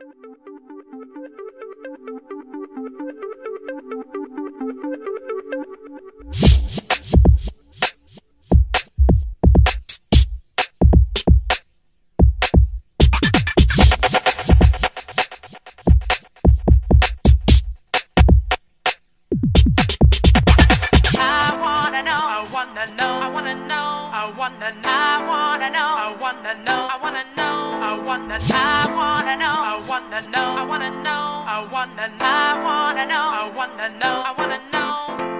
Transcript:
Thank you. Wanna know, I wanna know, I wanna know, I wanna know, I wanna know, I wanna know, I wanna know, I wanna know, I wanna know, I wanna know, I wanna know, I wanna know.